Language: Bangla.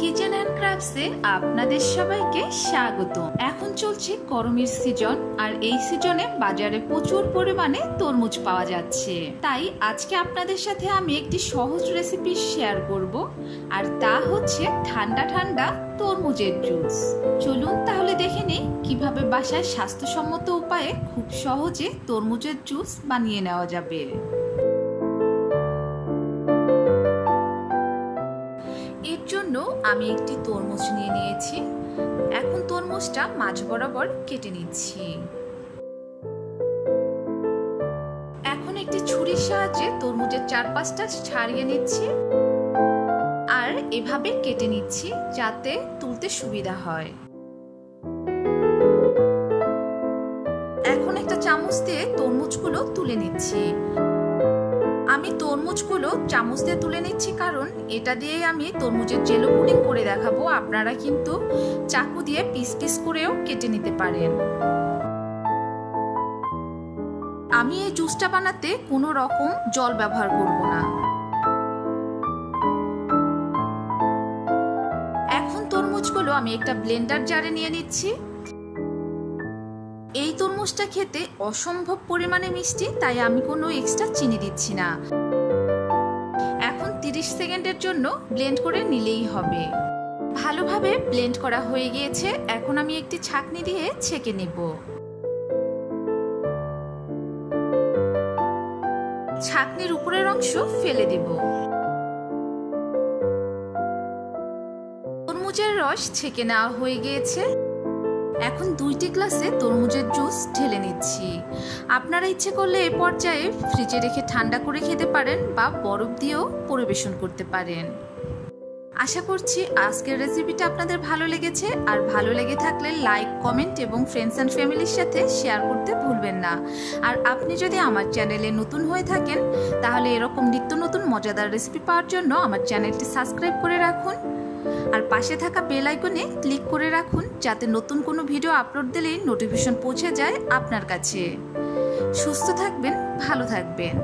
কিচেন অ্যান্ড ক্রাফটসে আপনাদের সবাইকে স্বাগত এখন চলছে গরমের সিজন আর এই সিজনে বাজারে প্রচুর পরিমাণে তরমুজ পাওয়া যাচ্ছে। তাই আজকে আপনাদের সাথে আমি একটি সহজ রেসিপি শেয়ার করব, আর তা হচ্ছে ঠান্ডা ঠান্ডা তরমুজের জুস চলুন তাহলে দেখে বাসায় স্বাস্থ্যসম্মত উপায়ে খুব সহজে তরমুজের জুস বানিয়ে নেওয়া যাবে। এর জন্য আমি একটি তরমুজ নিয়ে নিয়েছি। এখন তরমুজটা মাঝ বরাবর কেটে নিচ্ছি। এখন একটি ছুরির সাহায্যে তরমুজের চারপাশটা ছাড়িয়ে নিচ্ছি। আর এভাবে কেটে নিচ্ছি যাতে তুলতে সুবিধা হয়। চামচ দিয়ে তরমুজগুলো তুলে নিচ্ছি। আমি তরমুজগুলো চামচ দিয়ে তুলে নিচ্ছি কারণ এটা দিয়ে আমি তরমুজের জেলো পুডিং করে দেখাবো। আপনারা কিন্তু চাকু দিয়ে পিস পিস করেও কেটে নিতে পারেন। আমি এই জুসটা বানাতে কোনো রকম জল ব্যবহার করব না। এখন তরমুজগুলো আমি একটা ব্লেন্ডার জারে নিয়ে নিচ্ছি। এই তরমুজটা খেতে অসম্ভব পরিমাণে মিষ্টি, তাই আমি কোনো এক্সট্রা চিনি দিচ্ছি না। এখন 30 সেকেন্ডের জন্য ব্লেন্ড করে নিলেই হবে। ভালোভাবে ব্লেন্ড করা হয়ে গিয়েছে, এখন আমি একটি ছাকনি দিয়ে ছেঁকে নেব। ছাকনির উপরের অংশ ফেলে দেব। তরমুজের রস ছেঁকে নেওয়া হয়ে গিয়েছে। এখন দুইটি গ্লাসে তরমুজের জুস ঢেলে নিচ্ছি। আপনারা ইচ্ছে করলে এ পর্যায়ে ফ্রিজে রেখে ঠান্ডা করে খেতে পারেন বা বরফ দিয়েও পরিবেশন করতে পারেন। আশা করছি আজকের রেসিপিটা আপনাদের ভালো লেগেছে। আর ভালো লেগে থাকলে লাইক, কমেন্ট এবং ফ্রেন্ডস অ্যান্ড ফ্যামিলির সাথে শেয়ার করতে ভুলবেন না। আর আপনি যদি আমার চ্যানেলে নতুন হয়ে থাকেন, তাহলে এরকম নিত্য নতুন মজাদার রেসিপি পাওয়ার জন্য আমার চ্যানেলটি সাবস্ক্রাইব করে রাখুন। আর পাশে থাকা বেল আইকনে ক্লিক করে রাখুন যাতে নতুন কোনো ভিডিও আপলোড দিলেই নোটিফিকেশন পৌঁছে যায় আপনার কাছে। সুস্থ থাকবেন, ভালো থাকবেন।